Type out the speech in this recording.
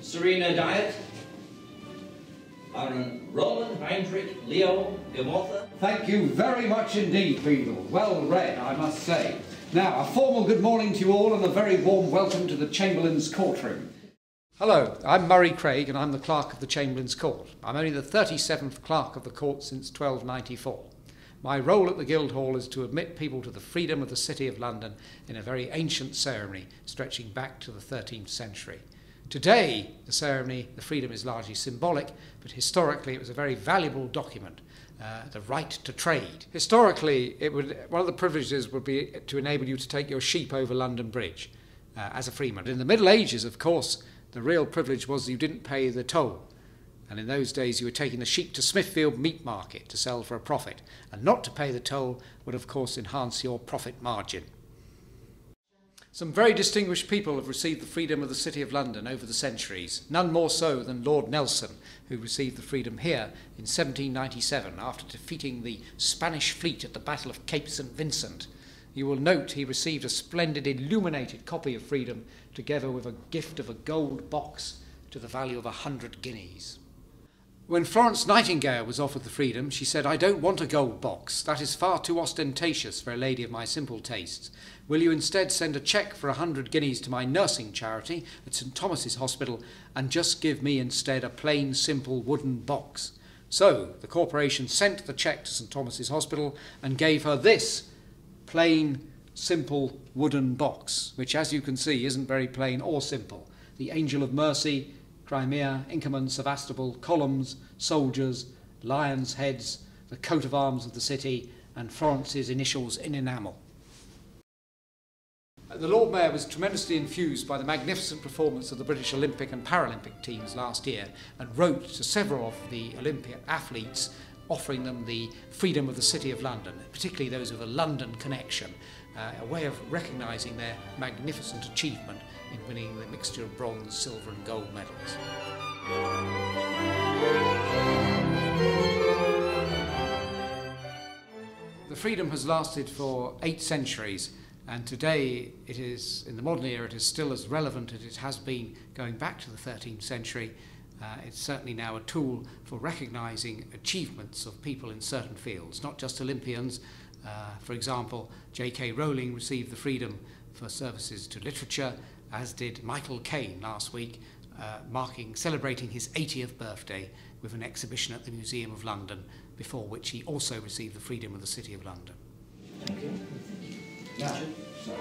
Serena Diet, Baron Roland Heinrich Leo Gamotha. Thank you very much indeed, Beadle. Well read, I must say. Now, a formal good morning to you all and a very warm welcome to the Chamberlain's courtroom. Hello, I'm Murray Craig and I'm the Clerk of the Chamberlain's Court. I'm only the 37th Clerk of the Court since 1294. My role at the Guildhall is to admit people to the freedom of the City of London in a very ancient ceremony stretching back to the 13th century. Today, the ceremony, the freedom is largely symbolic, but historically it was a very valuable document. Uh, the right to trade. Historically, it would, one of the privileges would be to enable you to take your sheep over London Bridge uh, as a freeman. In the Middle Ages, of course, the real privilege was you didn't pay the toll. And in those days, you were taking the sheep to Smithfield Meat Market to sell for a profit. And not to pay the toll would, of course, enhance your profit margin. Some very distinguished people have received the freedom of the City of London over the centuries, none more so than Lord Nelson, who received the freedom here in 1797 after defeating the Spanish fleet at the Battle of Cape St. Vincent. You will note he received a splendid illuminated copy of freedom together with a gift of a gold box to the value of a hundred guineas. When Florence Nightingale was offered the freedom, she said, I don't want a gold box. That is far too ostentatious for a lady of my simple tastes. Will you instead send a cheque for a hundred guineas to my nursing charity at St Thomas's Hospital and just give me instead a plain, simple wooden box? So the corporation sent the cheque to St Thomas's Hospital and gave her this plain, simple wooden box, which, as you can see, isn't very plain or simple. The Angel of Mercy Crimea, Inkerman, Sevastopol, columns, soldiers, lions' heads, the coat of arms of the city, and Florence's initials in enamel. The Lord Mayor was tremendously infused by the magnificent performance of the British Olympic and Paralympic teams last year and wrote to several of the Olympic athletes offering them the freedom of the City of London, particularly those with a London connection, uh, a way of recognising their magnificent achievement in winning the mixture of bronze, silver and gold medals. The freedom has lasted for eight centuries and today it is, in the modern era, it is still as relevant as it has been going back to the 13th century. Uh, it's certainly now a tool for recognising achievements of people in certain fields, not just Olympians. Uh, for example, J.K. Rowling received the freedom for services to literature, as did Michael Caine last week, uh, marking, celebrating his 80th birthday with an exhibition at the Museum of London, before which he also received the freedom of the City of London. Thank you. Now, so,